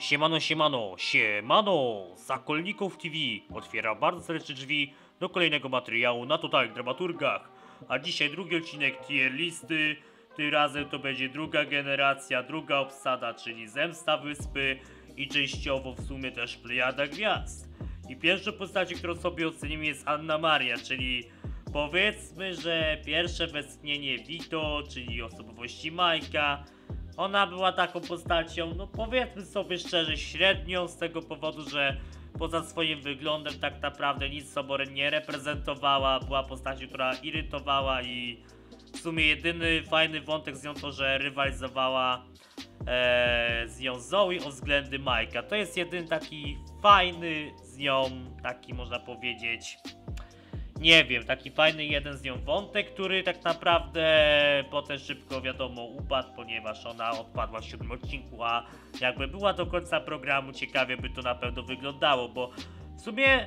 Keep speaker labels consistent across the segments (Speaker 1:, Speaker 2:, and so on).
Speaker 1: Siemano, siemano, siemano! Zakolników TV otwiera bardzo serdecznie drzwi do kolejnego materiału na totalnych dramaturgach. A dzisiaj drugi odcinek tier listy. Tym razem to będzie druga generacja, druga obsada, czyli Zemsta Wyspy i częściowo w sumie też Plejada Gwiazd. I pierwszą postacią, którą sobie ocenimy jest Anna Maria, czyli powiedzmy, że pierwsze westchnienie Vito, czyli osobowości Majka. Ona była taką postacią, no powiedzmy sobie szczerze, średnią z tego powodu, że poza swoim wyglądem tak naprawdę nic sobą nie reprezentowała. Była postacią, która irytowała i w sumie jedyny fajny wątek z nią to, że rywalizowała e, z nią Zoe o względy Majka. To jest jedyny taki fajny z nią, taki można powiedzieć, nie wiem, taki fajny jeden z nią wątek, który tak naprawdę potem szybko wiadomo upadł, ponieważ ona odpadła w siódmym odcinku, a jakby była do końca programu, ciekawie by to na pewno wyglądało, bo w sumie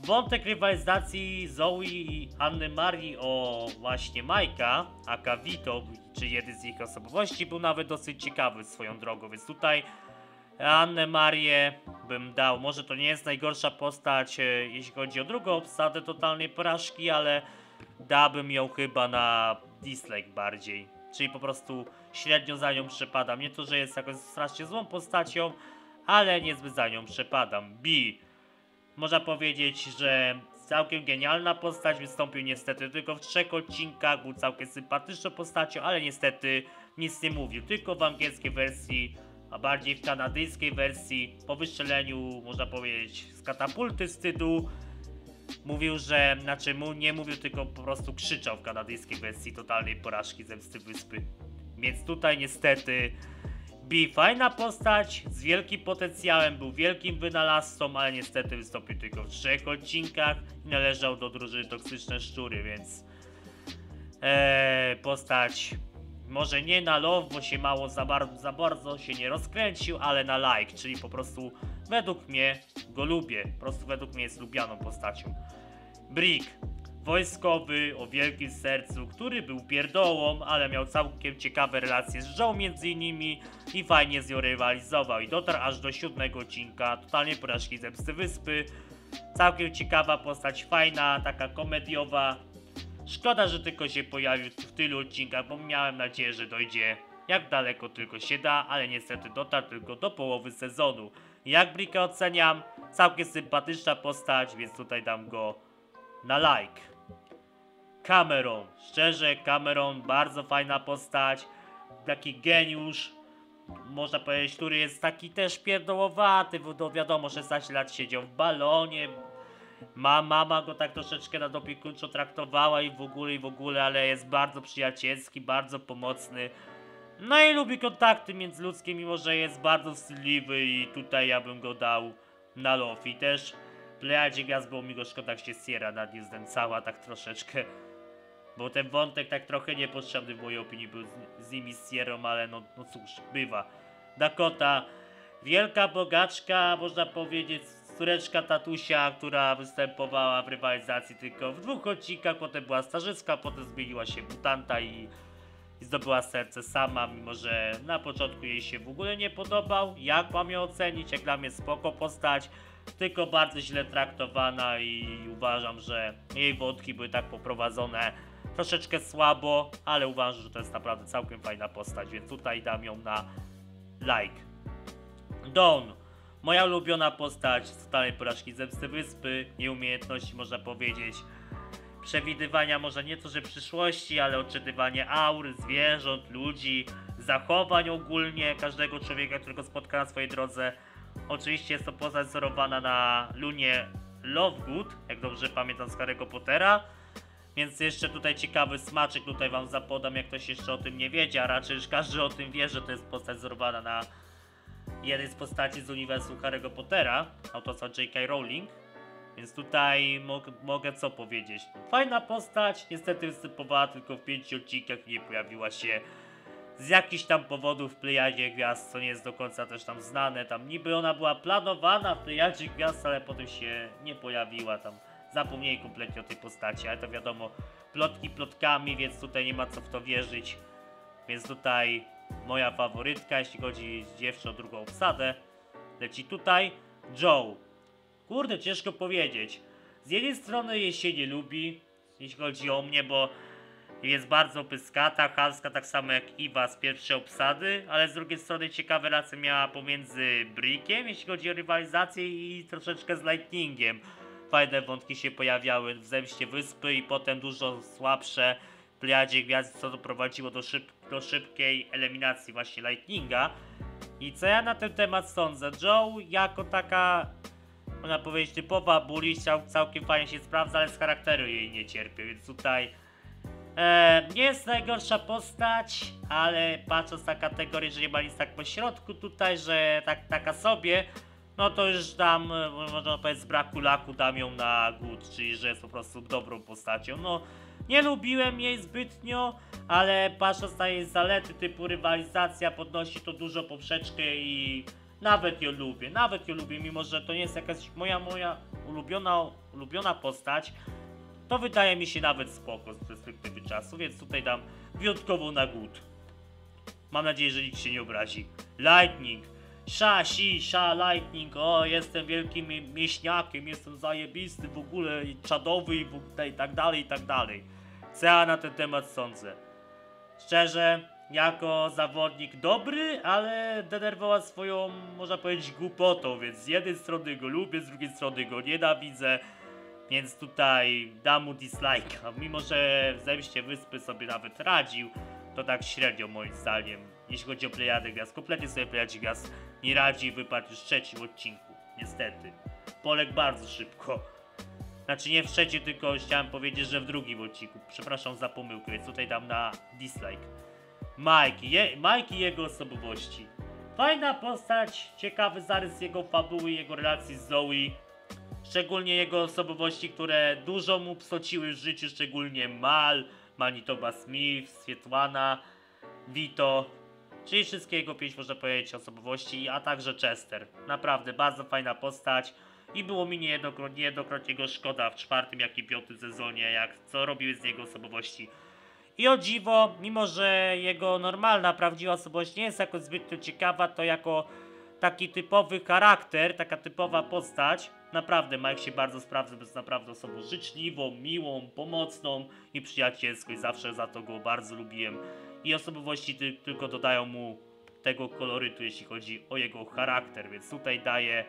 Speaker 1: wątek rywalizacji Zoe i Anny Marii o właśnie Majka, aka Vito, czy jeden z ich osobowości, był nawet dosyć ciekawy swoją drogą, więc tutaj Annę Marię bym dał. Może to nie jest najgorsza postać, e, jeśli chodzi o drugą obsadę totalnej porażki, ale dałbym ją chyba na dislike bardziej. Czyli po prostu średnio za nią przepadam. Nie to, że jest jakąś strasznie złą postacią, ale niezbyt za nią przepadam. B. Można powiedzieć, że całkiem genialna postać. Wystąpił niestety tylko w trzech odcinkach. Był całkiem sympatyczną postacią, ale niestety nic nie mówił. Tylko w angielskiej wersji a bardziej w kanadyjskiej wersji po wystrzeleniu, można powiedzieć, z katapulty wstydu. Mówił, że, znaczy mu nie mówił, tylko po prostu krzyczał w kanadyjskiej wersji totalnej porażki zemsty wyspy. Więc tutaj niestety B fajna postać z wielkim potencjałem, był wielkim wynalazcą, ale niestety wystąpił tylko w trzech odcinkach i należał do drużyny Toksyczne Szczury, więc ee, postać może nie na love, bo się mało za, bar za bardzo się nie rozkręcił, ale na like, czyli po prostu według mnie go lubię. Po prostu według mnie jest lubianą postacią. Brick. Wojskowy o wielkim sercu, który był pierdołą, ale miał całkiem ciekawe relacje z Joe między innymi i fajnie z nią rywalizował i dotarł aż do siódmego odcinka, totalnie porażki zemsty wyspy. Całkiem ciekawa postać, fajna, taka komediowa, Szkoda, że tylko się pojawił w tylu odcinkach, bo miałem nadzieję, że dojdzie jak daleko tylko się da, ale niestety dotarł tylko do połowy sezonu. Jak Bricka oceniam? Całkiem sympatyczna postać, więc tutaj dam go na like. Cameron. Szczerze, Cameron bardzo fajna postać. Taki geniusz. Można powiedzieć, który jest taki też pierdołowaty, bo wiadomo, 16 lat siedział w balonie, ma, mama go tak troszeczkę nadopiekuńczo traktowała i w ogóle, i w ogóle, ale jest bardzo przyjacielski, bardzo pomocny. No i lubi kontakty międzyludzkie, mimo że jest bardzo wstydliwy i tutaj ja bym go dał na love. I też Plejadzie Gaz, bo mi go szkoda jak się Sierra nad nim znęcała tak troszeczkę. Bo ten wątek tak trochę niepotrzebny w mojej opinii był z, nimi z ale no, no cóż, bywa. Dakota, wielka bogaczka, można powiedzieć, córeczka tatusia, która występowała w rywalizacji tylko w dwóch odcinkach, potem była starzystka, potem zmieniła się mutanta i, i zdobyła serce sama, mimo że na początku jej się w ogóle nie podobał. Jak mam ją ocenić? Jak dla mnie spoko postać, tylko bardzo źle traktowana i uważam, że jej wątki były tak poprowadzone troszeczkę słabo, ale uważam, że to jest naprawdę całkiem fajna postać, więc tutaj dam ją na like. Dawn Moja ulubiona postać z totalnej porażki zemsty wyspy, nieumiejętności można powiedzieć przewidywania może nie to, że przyszłości, ale odczytywanie aur, zwierząt, ludzi, zachowań ogólnie każdego człowieka, którego spotka na swojej drodze. Oczywiście jest to postać wzorowana na Lunie Lovegood, jak dobrze pamiętam z Harry'ego Pottera. Więc jeszcze tutaj ciekawy smaczek tutaj wam zapodam, jak ktoś jeszcze o tym nie wiedzie, a raczej już każdy o tym wie, że to jest postać wzorowana na jednej z postaci z uniwersum Harry'ego Pottera, autorstwa J.K. Rowling. Więc tutaj mog mogę co powiedzieć. Fajna postać, niestety występowała tylko w pięciu odcinkach i nie pojawiła się z jakichś tam powodów w Plejadzie Gwiazd, co nie jest do końca też tam znane. Tam niby ona była planowana w Plejadzie Gwiazd, ale potem się nie pojawiła tam. Zapomnieli kompletnie o tej postaci, ale to wiadomo, plotki plotkami, więc tutaj nie ma co w to wierzyć. Więc tutaj moja faworytka, jeśli chodzi o dziewczą drugą obsadę. leci tutaj Joe. Kurde, ciężko powiedzieć. Z jednej strony jej się nie lubi, jeśli chodzi o mnie, bo jest bardzo pyskata, halska, tak samo jak Iwa z pierwszej obsady, ale z drugiej strony ciekawe relacje miała pomiędzy Brickiem, jeśli chodzi o rywalizację i troszeczkę z Lightningiem. Fajne wątki się pojawiały w Zemście Wyspy i potem dużo słabsze Plejadzie Gwiazd, co doprowadziło do, szyb do szybkiej eliminacji właśnie Lightninga. I co ja na ten temat sądzę? Joe jako taka, można powiedzieć, typowa bully cał, całkiem fajnie się sprawdza, ale z charakteru jej nie cierpię, więc tutaj e, nie jest najgorsza postać, ale patrząc na kategorię, że nie ma nic tak po środku tutaj, że tak, taka sobie, no to już dam, e, można powiedzieć, z braku laku dam ją na good, czyli że jest po prostu dobrą postacią. No, nie lubiłem jej zbytnio, ale patrząc na jej zalety typu rywalizacja, podnosi to dużo poprzeczkę i nawet ją lubię, nawet ją lubię, mimo że to nie jest jakaś moja, moja ulubiona, ulubiona postać, to wydaje mi się nawet spoko z perspektywy czasu, więc tutaj dam wyjątkową na good. Mam nadzieję, że nikt się nie obrazi. Lightning. Sza, si, sza, lightning, o, jestem wielkim mieśniakiem, jestem zajebisty w ogóle, czadowy i tak dalej, i tak dalej. Co ja na ten temat sądzę? Szczerze, jako zawodnik dobry, ale denerwował swoją, można powiedzieć, głupotą, więc z jednej strony go lubię, z drugiej strony go nienawidzę, więc tutaj dam mu dislike. Mimo, że w Zemście Wyspy sobie nawet radził, to tak średnio moim zdaniem. Jeśli chodzi o Plejadę Gwiazd, kompletnie sobie Plejadzie Gwiazd nie radzi i wypadł już w trzecim odcinku. Niestety. Polek bardzo szybko. Znaczy nie w trzecim, tylko chciałem powiedzieć, że w drugim odcinku. Przepraszam za pomyłkę, więc tutaj dam na dislike. Mike, je, Mike i jego osobowości. Fajna postać, ciekawy zarys jego fabuły, jego relacji z Zoe. Szczególnie jego osobowości, które dużo mu psociły w życiu, szczególnie Mal, Manitoba Smith, Swietłana, Vito, czyli wszystkie jego pięć, można powiedzieć, osobowości, a także Chester. Naprawdę bardzo fajna postać i było mi niejednokrotnie, go szkoda w czwartym, jak i piątym sezonie, jak co robiły z niego osobowości. I o dziwo, mimo że jego normalna, prawdziwa osobowość nie jest jakoś zbytnio ciekawa, to jako taki typowy charakter, taka typowa postać, naprawdę Mike się bardzo sprawdza, bo jest naprawdę osobą życzliwą, miłą, pomocną i przyjacielską i zawsze za to go bardzo lubiłem. I osobowości ty, tylko dodają mu tego kolorytu, jeśli chodzi o jego charakter, więc tutaj daję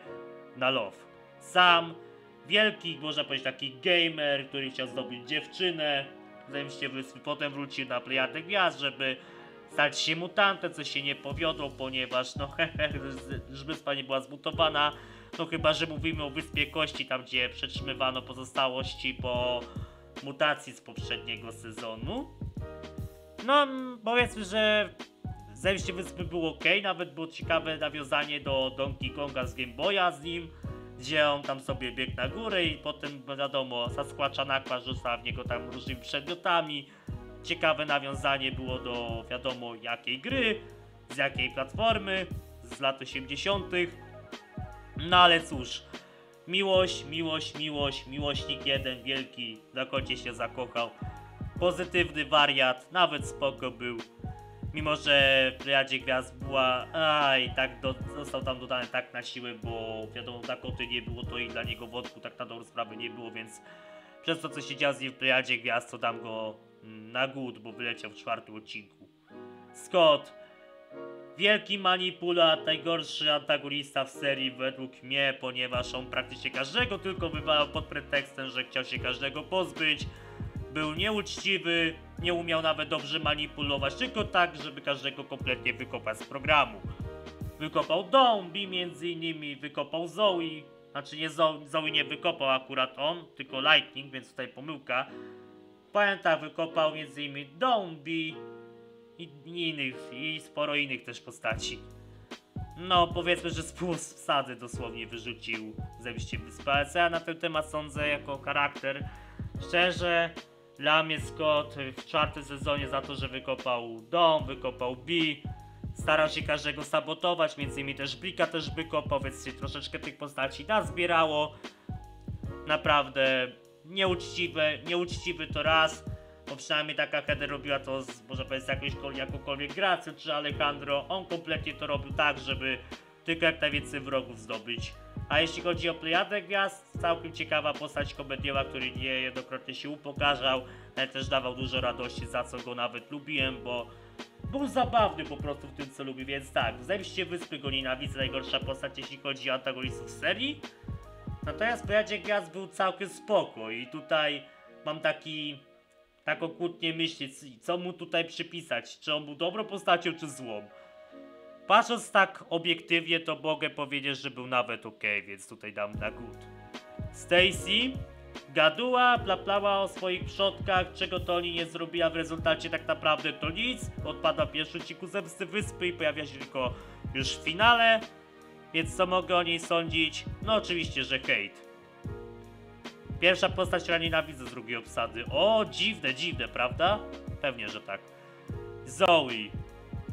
Speaker 1: na love. Sam, wielki, można powiedzieć, taki gamer, który chciał zdobyć dziewczynę, zemście wyspy, potem wrócił na Plejadę Gwiazd, żeby stać się mutantem, co się nie powiodło, ponieważ no że wyspa nie była zmutowana, no chyba, że mówimy o Wyspie Kości, tam gdzie przetrzymywano pozostałości po mutacji z poprzedniego sezonu. No, powiedzmy, że Zemście Wyspy było ok, nawet było ciekawe nawiązanie do Donkey Konga z Game Boya z nim, gdzie on tam sobie biegł na górę i potem, wiadomo, Sasquatcha Nakła rzucała w niego tam różnymi przedmiotami. Ciekawe nawiązanie było do wiadomo jakiej gry, z jakiej platformy, z lat 80. No ale cóż, miłość, miłość, miłość, miłośnik jeden wielki, na końcu się zakochał. Pozytywny wariat, nawet spoko był. Mimo, że w Plejadzie Gwiazd była, a i tak do, został tam dodany tak na siłę, bo wiadomo, Dakoty nie było, to i dla niego wodku tak na dobrą sprawę nie było, więc przez to, co się działo z nim w Plejadzie Gwiazd, to dam go mm, na głód, bo wyleciał w czwartym odcinku. Scott, wielki manipulat, najgorszy antagonista w serii według mnie, ponieważ on praktycznie każdego tylko wywalał pod pretekstem, że chciał się każdego pozbyć. Był nieuczciwy, nie umiał nawet dobrze manipulować, tylko tak, żeby każdego kompletnie wykopać z programu. Wykopał Dombi między innymi, wykopał Zoe, znaczy nie Zoe, Zoe nie wykopał akurat on, tylko Lightning, więc tutaj pomyłka. Pamiętam, wykopał między innymi Dombi i, i innych, i sporo innych też postaci. No, powiedzmy, że z pół wsady dosłownie wyrzucił Zemście Wyspę. Ale co ja na ten temat sądzę jako charakter? Szczerze, dla mnie Scott w czwartym sezonie za to, że wykopał dom, wykopał B, starał się każdego sabotować, między innymi też Blika też wykopał, więc się troszeczkę tych postaci nazbierało. Naprawdę nieuczciwe, nieuczciwy to raz, bo przynajmniej taka Heather robiła to z, może powiedzieć, jakąś, jakąkolwiek gracją, czy Alejandro, on kompletnie to robił tak, żeby tylko jak najwięcej wrogów zdobyć. A jeśli chodzi o Plejadę Gwiazd, całkiem ciekawa postać komediowa, który niejednokrotnie się upokarzał, ale też dawał dużo radości, za co go nawet lubiłem, bo był zabawny po prostu w tym, co lubi, więc tak, w Zemście Wyspy go nienawidzę, najgorsza postać, jeśli chodzi o antagonistów serii. Natomiast Plejadzie Gwiazd był całkiem spoko i tutaj mam taki taką kłótnię myśli, co mu tutaj przypisać, czy on był dobrą postacią, czy złą. Patrząc tak obiektywnie, to mogę powiedzieć, że był nawet ok, więc tutaj dam na good. Stacy gaduła, plaplała o swoich przodkach, czego to oni nie zrobiła w rezultacie tak naprawdę to nic. Odpada w pierwszym odcinku Zemsty Wyspy i pojawia się tylko już w finale. Więc co mogę o niej sądzić? No oczywiście, że hejt. Pierwsza postać, która nienawidzę z drugiej obsady. O, dziwne, dziwne, prawda? Pewnie, że tak. Zoe.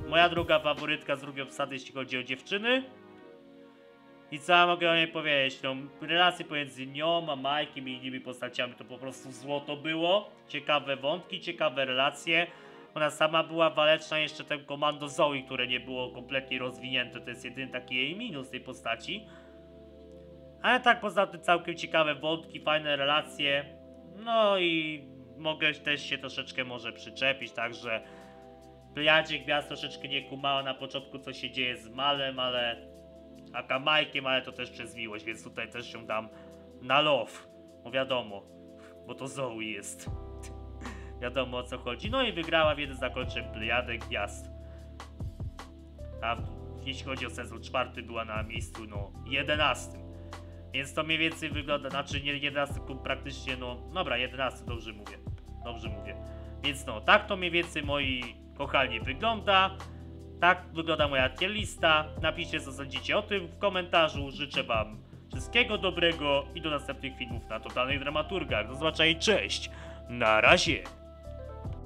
Speaker 1: Moja druga faworytka z drugiej obsady, jeśli chodzi o dziewczyny. I co ja mogę o niej powiedzieć? No, relacje pomiędzy nią a Mike'iem i innymi postaciami to po prostu złoto było. Ciekawe wątki, ciekawe relacje. Ona sama była waleczna, jeszcze ten komando Zoe, które nie było kompletnie rozwinięte. To jest jedyny taki jej minus tej postaci. Ale tak poza tym całkiem ciekawe wątki, fajne relacje. No i mogę też się troszeczkę może przyczepić, także Plejadzie Gwiazd troszeczkę nie kumała na początku co się dzieje z Malem, ale a Kamajkiem, ale to też przez miłość, więc tutaj też się dam na love. Bo wiadomo, bo to Zoe jest. wiadomo o co chodzi. No i wygrała w jeden zakończeń Plejadę Gwiazd. A jeśli chodzi o sezon czwarty była na miejscu no 11. Więc to mniej więcej wygląda, znaczy nie 11, tylko praktycznie no, dobra 11 dobrze mówię, dobrze mówię. Więc no, tak to mniej więcej moi kochani wygląda. Tak wygląda moja tier lista. Napiszcie co sądzicie o tym w komentarzu. Życzę wam wszystkiego dobrego i do następnych filmów na totalnych dramaturgach. Do zobaczenia i cześć. Na razie.